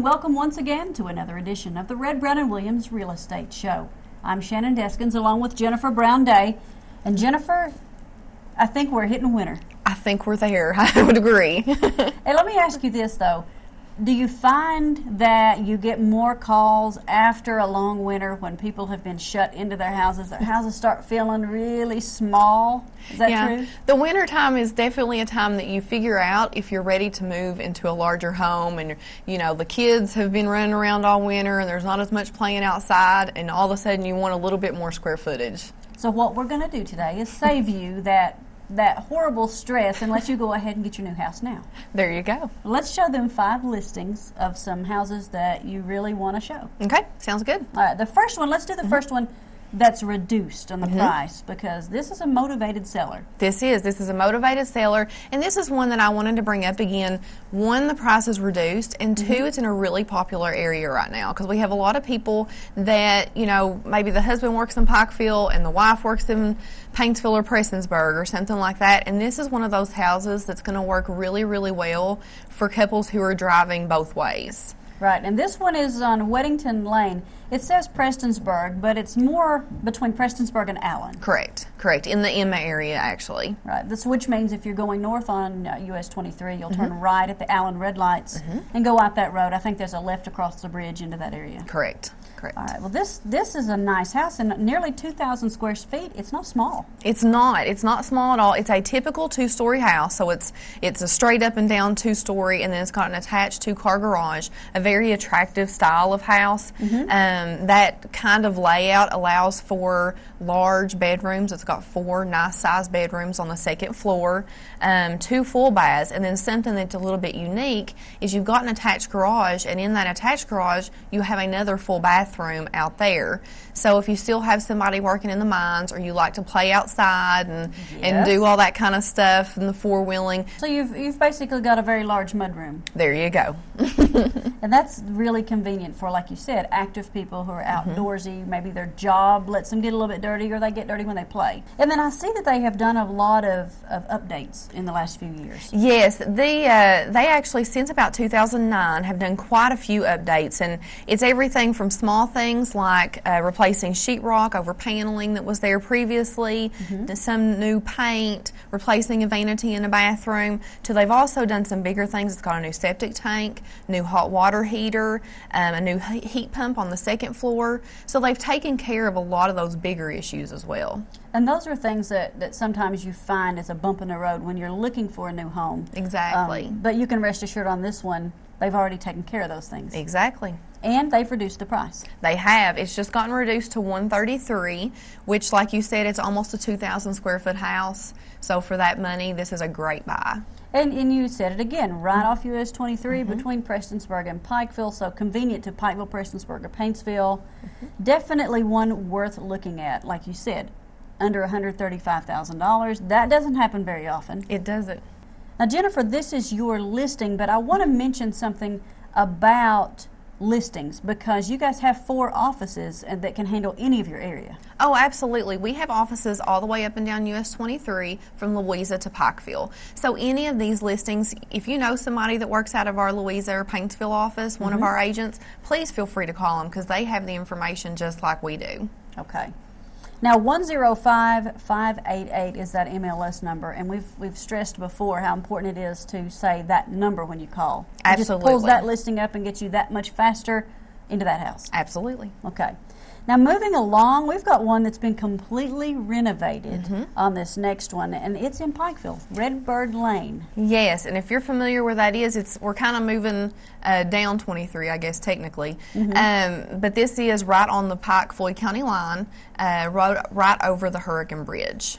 and welcome once again to another edition of the Redd Brown and Williams Real Estate Show. I'm Shannon Deskins along with Jennifer Brown Day. And Jennifer, I think we're hitting winter. I think we're there. I would agree. hey, let me ask you this though. Do you find that you get more calls after a long winter when people have been shut into their houses? Their houses start feeling really small. Is that yeah. true? The winter time is definitely a time that you figure out if you're ready to move into a larger home and you know the kids have been running around all winter and there's not as much playing outside and all of a sudden you want a little bit more square footage. So what we're going to do today is save you that that horrible stress and let you go ahead and get your new house now. There you go. Let's show them five listings of some houses that you really want to show. Okay, sounds good. All right, the first one, let's do the mm-hmm. first one that's reduced on the mm-hmm. price because this is a motivated seller. This is. This is a motivated seller. And this is one that I wanted to bring up again. One, the price is reduced, and 2 mm-hmm. it's in a really popular area right now because we have a lot of people that, you know, maybe the husband works in Pikeville and the wife works in Paintsville or Prestonsburg or something like that. And this is one of those houses that's going to work really, really well for couples who are driving both ways. Right, and this one is on Weddington Lane. It says Prestonsburg, but it's more between Prestonsburg and Allen. Correct, correct. In the Emma area, actually. Right, this, which means if you're going north on uh, US 23, you'll turn mm-hmm. right at the Allen red lights mm-hmm. and go out that road. I think there's a left across the bridge into that area. Correct. Correct. All right. Well, this this is a nice house and nearly 2,000 square feet. It's not small. It's not. It's not small at all. It's a typical two-story house. So it's it's a straight up and down two-story, and then it's got an attached two-car garage. A very attractive style of house. Mm-hmm. Um, that kind of layout allows for large bedrooms. It's got four nice-sized bedrooms on the second floor, um, two full baths, and then something that's a little bit unique is you've got an attached garage, and in that attached garage you have another full bath bathroom out there. So if you still have somebody working in the mines or you like to play outside and, yes. and do all that kind of stuff and the four wheeling. So you've, you've basically got a very large mudroom. There you go. and that's really convenient for, like you said, active people who are mm-hmm. outdoorsy. Mm-hmm. Maybe their job lets them get a little bit dirty or they get dirty when they play. And then I see that they have done a lot of, of updates in the last few years. Yes, the, uh, they actually, since about 2009, have done quite a few updates. And it's everything from small things like uh, replacing replacing sheetrock over paneling that was there previously, mm-hmm. some new paint, replacing a vanity in a bathroom. To they've also done some bigger things. It's got a new septic tank, new hot water heater, um, a new heat pump on the second floor. So they've taken care of a lot of those bigger issues as well. And those are things that, that sometimes you find as a bump in the road when you're looking for a new home. Exactly. Um, but you can rest assured on this one, they've already taken care of those things. Exactly. And they've reduced the price. They have. It's just gotten reduced to 133, which, like you said, it's almost a 2,000 square foot house. So for that money, this is a great buy. And, and you said it again, right off US 23 mm-hmm. between Prestonsburg and Pikeville, so convenient to Pikeville, Prestonsburg, or Paintsville. Mm-hmm. Definitely one worth looking at, like you said, under $135,000. That doesn't happen very often. It doesn't. Now, Jennifer, this is your listing, but I want to mention something about listings because you guys have four offices that can handle any of your area. Oh, absolutely. We have offices all the way up and down US 23 from Louisa to Pikeville. So any of these listings, if you know somebody that works out of our Louisa or Paintsville office, one mm-hmm. of our agents, please feel free to call them because they have the information just like we do. Okay. Now, 105588 is that MLS number, and we've, we've stressed before how important it is to say that number when you call. Absolutely. It just pulls that listing up and gets you that much faster into that house. Absolutely. Okay. Now, moving along, we've got one that's been completely renovated mm-hmm. on this next one, and it's in Pikeville, Redbird Lane. Yes, and if you're familiar where that is, it's we're kind of moving uh, down 23, I guess technically, mm-hmm. um, but this is right on the Pike Floyd County line, uh, right, right over the Hurricane Bridge.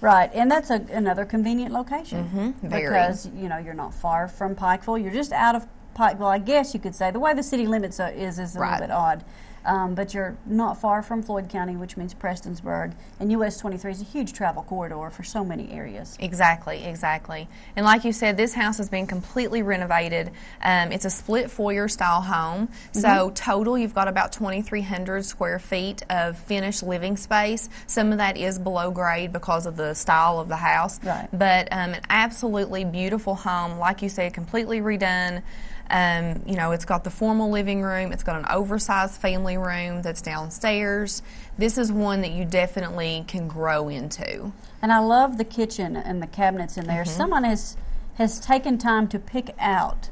Right, and that's a, another convenient location mm-hmm, because you know you're not far from Pikeville. You're just out of Pikeville, I guess you could say. The way the city limits is is a right. little bit odd. Um, but you're not far from Floyd County, which means Prestonsburg, and US 23 is a huge travel corridor for so many areas. Exactly, exactly. And like you said, this house has been completely renovated. Um, it's a split foyer style home. So, total, you've got about 2,300 square feet of finished living space. Some of that is below grade because of the style of the house. Right. But um, an absolutely beautiful home, like you said, completely redone. Um, you know, it's got the formal living room. It's got an oversized family room that's downstairs. This is one that you definitely can grow into. And I love the kitchen and the cabinets in there. Someone has has taken time to pick out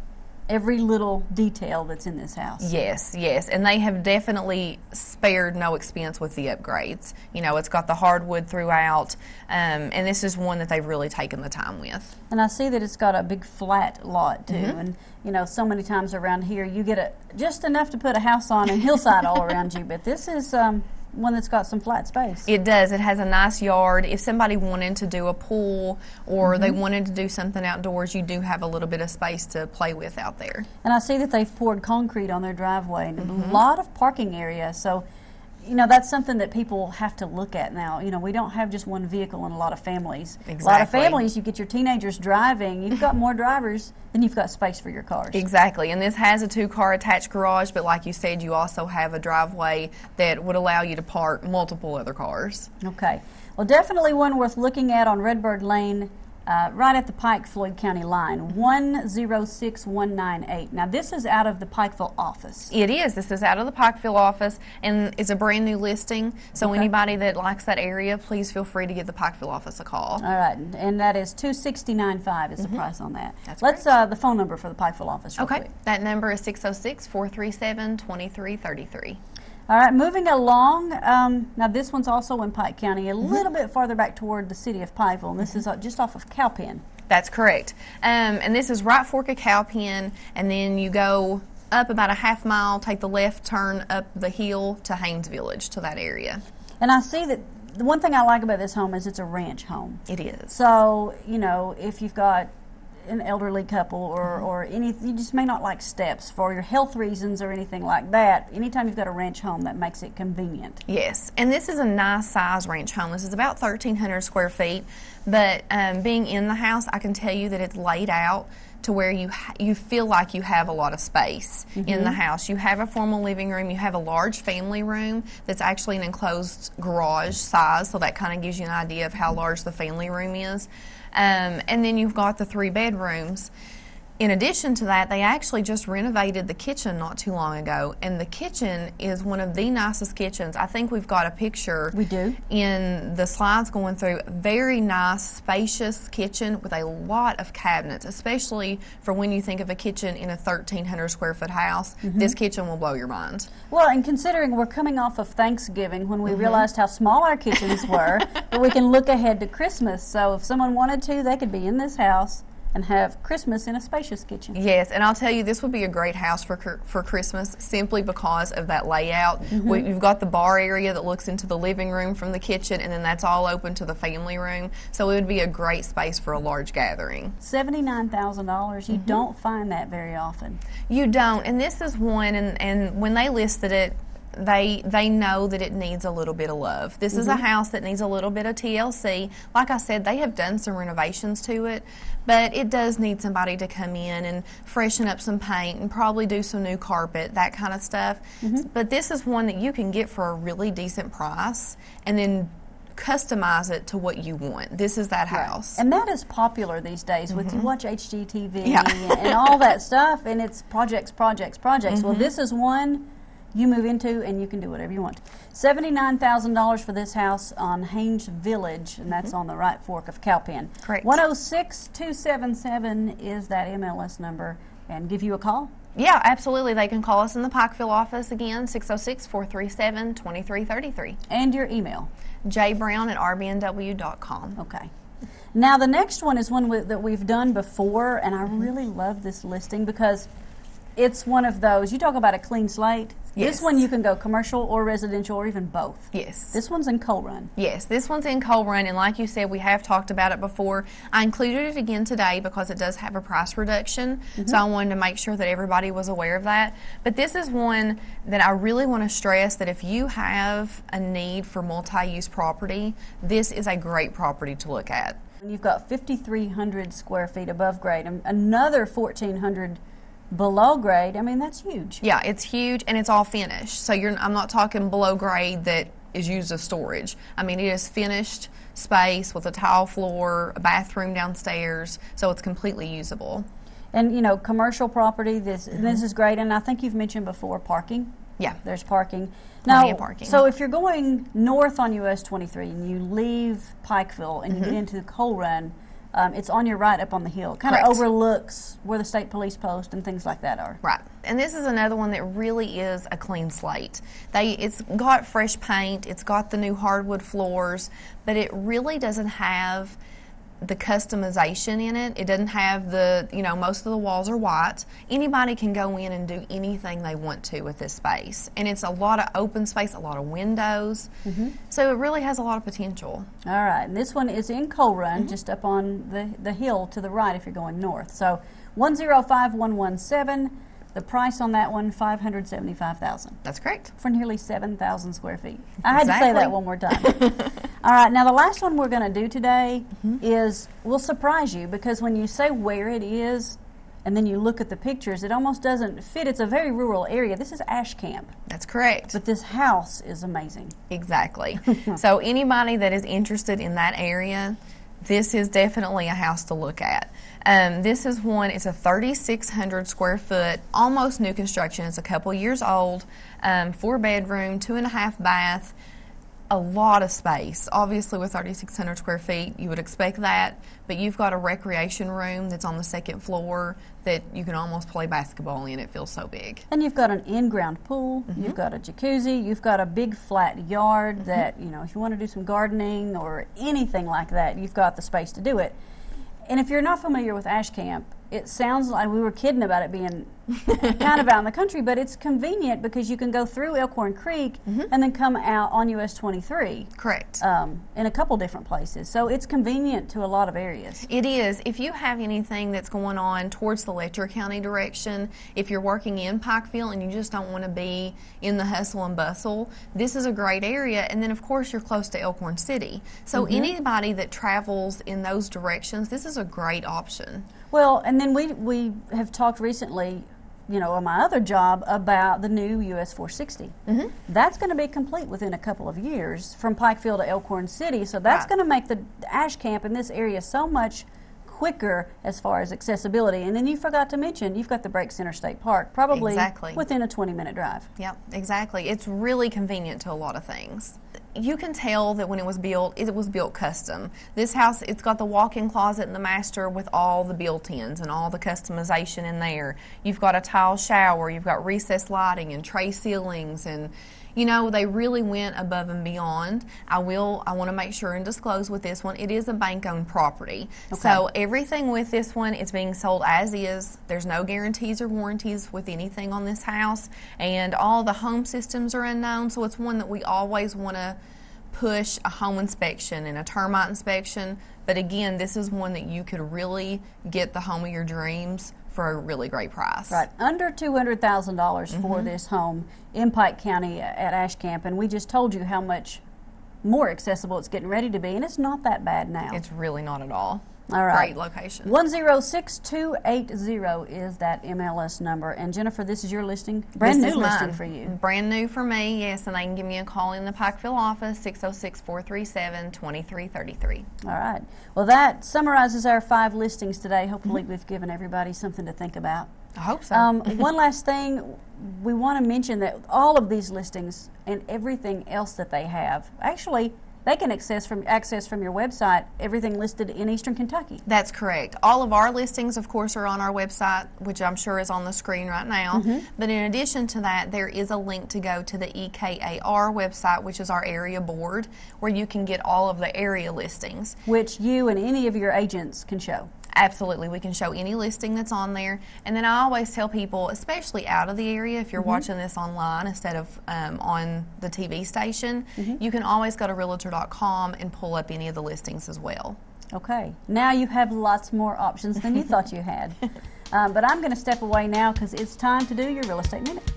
every little detail that's in this house. Yes, yes, and they have definitely spared no expense with the upgrades. You know, it's got the hardwood throughout, um, and this is one that they've really taken the time with. And I see that it's got a big flat lot too. Mm-hmm. And you know, so many times around here, you get a just enough to put a house on and hillside all around you. But this is um, one that's got some flat space. It does. It has a nice yard. If somebody wanted to do a pool or they wanted to do something outdoors, you do have a little bit of space to play with out there. And I see that they've poured concrete on their driveway and Mm-hmm. a lot of parking area. So, you know, that's something that people have to look at now. You know, we don't have just one vehicle in a lot of families. A lot of families, you get your teenagers driving, you've got more drivers than you've got space for your cars. Exactly. And this has a two car attached garage, but like you said, you also have a driveway that would allow you to park multiple other cars. Okay. Well, definitely one worth looking at on Redbird Lane, uh, right at the Pike Floyd County line, 106198. Now, this is out of the Pikeville office. It is. This is out of the Pikeville office, and it's a brand new listing. So Okay. anybody that likes that area, please feel free to give the Pikeville office a call. All right, and- that is 2695 is the price on that. Mm-hmm. That's Let's uh, the phone number for the Pikeville office Okay. quick. That number is 606 437 2333. All right, moving along. Um, now, this one's also in Pike County, a Mm-hmm. little bit farther back toward the city of Pikeville, and this is uh, just off of Cowpen. That's correct. Um, and this is right fork of Cowpen, and then you go up about a half mile, take the left turn up the hill to Haynes Village to that area. And I see that the one thing I like about this home is it's a ranch home. It is. So, you know, if you've got an elderly couple or, Mm-hmm. or any, you just may not like steps for your health reasons or anything like that. Anytime you've got a ranch home, that makes it convenient. Yes, and this is a nice size ranch home. This is about 1,300 square feet, but um, being in the house, I can tell you that it's laid out to where you ha- you feel like you have a lot of space in the house. You have a formal living room. You have a large family room that's actually an enclosed garage size, so that kind of gives you an idea of how large the family room is. Um, and then you've got the three bedrooms. In addition to that, they actually just renovated the kitchen not too long ago, and the kitchen is one of the nicest kitchens. I think we've got a picture. We do. In the slides going through, very nice, spacious kitchen with a lot of cabinets, especially for when you think of a kitchen in a 1,300 square foot house. Mm-hmm. This kitchen will blow your mind. Well, and considering we're coming off of Thanksgiving when we mm-hmm. realized how small our kitchens were, but we can look ahead to Christmas. So if someone wanted to, they could be in this house and have Christmas in a spacious kitchen. Yes, and I'll tell you, this would be a great house for for Christmas simply because of that layout. We, you've got the bar area that looks into the living room from the kitchen, and then that's all open to the family room. So it would be a great space for a large gathering. $79,000, Mm-hmm. you don't find that very often. You don't, and this is one, and, and when they listed it, they they know that it needs a little bit of love. This is a house that needs a little bit of TLC. Like I said, they have done some renovations to it, but it does need somebody to come in and freshen up some paint and probably do some new carpet, that kind of stuff. But this is one that you can get for a really decent price, and then customize it to what you want. This is that house. And that is popular these days with you watch HGTV Mm-hmm. Yeah. and, and all that stuff, and it's projects, projects, projects. Well, Mm-hmm. this is one you move into and you can do whatever you want. $79,000 for this house on Haines Village, and that's mm-hmm. on the right fork of Cowpen. Correct. 106 277 is that MLS number, and give you a call. Yeah, absolutely. They can call us in the Pikeville office again, 606 437 2333. And your email. jbrown at rbnw.com. Okay. Now the next one is one with, that we've done before, and I really love this listing because it's one of those. You talk about a clean slate. This one you can go commercial or residential or even both. Yes. This one's in Coal Run. Yes, this one's in Coal Run, and like you said, we have talked about it before. I included it again today because it does have a price reduction, mm-hmm. so I wanted to make sure that everybody was aware of that. But this is one that I really want to stress that if you have a need for multi use property, this is a great property to look at. And You've got 5,300 square feet above grade, and another 1,400 below grade. I mean, that's huge. Yeah, it's huge and it's all finished. So you're I'm not talking below grade that is used as storage. I mean, it is finished space with a tile floor, a bathroom downstairs, so it's completely usable. And you know, commercial property. This Mm-hmm. this is great, and I think you've mentioned before parking. Yeah. There's parking. Now, parking. so if you're going north on US 23 and you leave Pikeville and you Mm-hmm. get into the Coal Run, um, it's on your right up on the hill. Kind of overlooks where the state police post and things like that are. Right. And this is another one that really is a clean slate. They it's got fresh paint, it's got the new hardwood floors, but it really doesn't have the customization in it. It doesn't have the, you know, most of the walls are white. Anybody can go in and do anything they want to with this space. And it's a lot of open space, a lot of windows. Mm-hmm. So it really has a lot of potential. All right, and this one is in Coal. Run, mm-hmm. just up on the, the hill to the right if you're going north. So 105117, the price on that one 575000 That's correct. for nearly 7,000 square feet. I had to say Exactly. that one more time. All right, now the last one we're going to do today Mm-hmm. is will surprise you because when you say where it is and then you look at the pictures, it almost doesn't fit. It's a very rural area. This is Ash Camp, That's correct. but this house is amazing. Exactly. so anybody that is interested in that area, this is definitely a house to look at. Um, this is one. It's a 3,600 square foot, almost new construction. It's a couple years old. Um, four bedroom, two and a half bath. A lot of space. Obviously, with 3,600 square feet, you would expect that. But you've got a recreation room that's on the second floor that you can almost play basketball in. It feels so big. And you've got an in-ground pool. Mm-hmm. You've got a jacuzzi. You've got a big flat yard that you know if you want to do some gardening or anything like that, you've got the space to do it. And if you're not familiar with Ash Camp, it sounds like we were kidding about it being kind of out in the country, but it's convenient because you can go through Elkhorn Creek Mm-hmm. and then come out on US 23 Correct. um, in a couple different places. So it's convenient to a lot of areas. It is. If you have anything that's going on towards the Letcher County direction, if you're working in Pikeville and you just don't want to be in the hustle and bustle, this is a great area. And then, of course, you're close to Elkhorn City. So, anybody that travels in those directions, this is a great option. Well, and then we we have talked recently, you know, on my other job about the new US 460. Mm-hmm. That's going to be complete within a couple of years from Pikeville to Elkhorn City. So that's Right. going to make the ash camp in this area so much quicker as far as accessibility. And then you forgot to mention you've got the Breaks Interstate Park, probably Exactly. within a 20 minute drive. Yep, exactly. It's really convenient to a lot of things. You can tell that when it was built, it was built custom. This house, it's got the walk-in closet in the master with all the built-ins and all the customization in there. You've got a tile shower, you've got recessed lighting and tray ceilings and you know, they really went above and beyond. I will I want to make sure and disclose with this one, it is a bank-owned property. So everything with this one is being sold as is. There's no guarantees or warranties with anything on this house, and all the home systems are unknown. So it's one that we always want to push a home inspection and a termite inspection. But again, this is one that you could really get the home of your dreams for a really great price. Right, under two hundred thousand dollars for mm-hmm. this home in Pike County at Ash Camp, and we just told you how much more accessible it's getting ready to be, and it's not that bad now. It's really not at all. All right. Great location. One zero six two eight zero is that MLS number, and Jennifer, this is your listing, brand This new is listing for you. Brand new for me, yes, and they can give me a call in the Pikeville office, 606 437 2333. All right. Well, that summarizes our five listings today. Hopefully, Mm-hmm. we've given everybody something to think about. I hope so. Um, one last thing, we want to mention that all of these listings and everything else that they have, actually, they can access from access from your website everything listed in Eastern Kentucky. That's correct. All of our listings, of course, are on our website, which I'm sure is on the screen right now. Mm-hmm. But in addition to that, there is a link to go to the EKAR website, which is our area board, where you can get all of the area listings. which you and any of your agents can show. Absolutely, we can show any listing that's on there. And then I always tell people, especially out of the area, if you're watching this online instead of um, on the TV station, you can always go to realtor.com and pull up any of the listings as well. Okay, now you have lots more options than you thought you had. Um, but I'm going to step away now because it's time to do your real estate minute.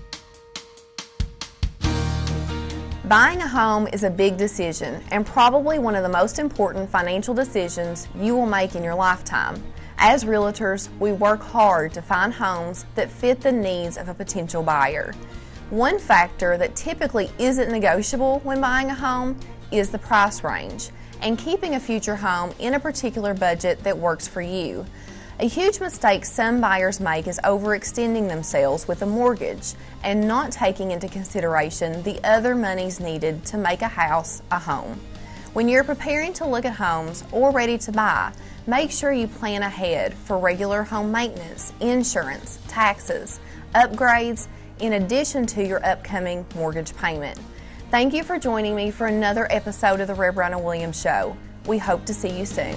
Buying a home is a big decision and probably one of the most important financial decisions you will make in your lifetime. As realtors, we work hard to find homes that fit the needs of a potential buyer. One factor that typically isn't negotiable when buying a home is the price range and keeping a future home in a particular budget that works for you. A huge mistake some buyers make is overextending themselves with a mortgage and not taking into consideration the other monies needed to make a house a home. When you're preparing to look at homes or ready to buy, make sure you plan ahead for regular home maintenance, insurance, taxes, upgrades, in addition to your upcoming mortgage payment. Thank you for joining me for another episode of the Redd Brown Williams Show. We hope to see you soon.